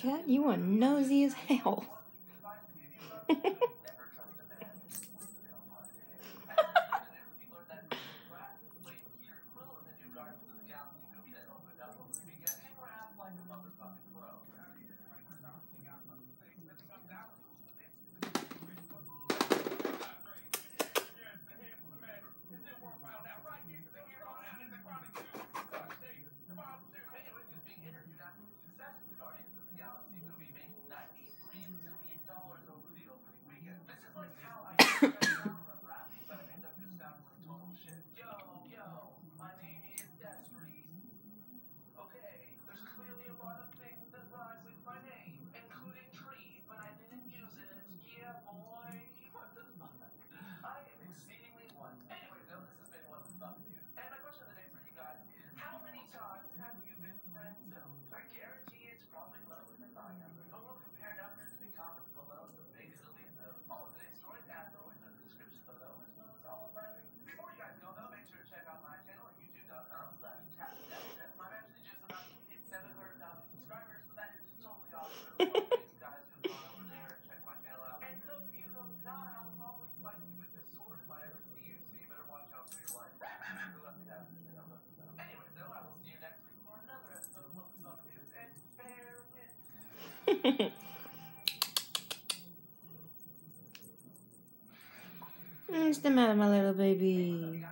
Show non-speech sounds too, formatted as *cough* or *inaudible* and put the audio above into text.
Cat, you are nosy as hell. *laughs* product Mm, What's the matter, my little baby?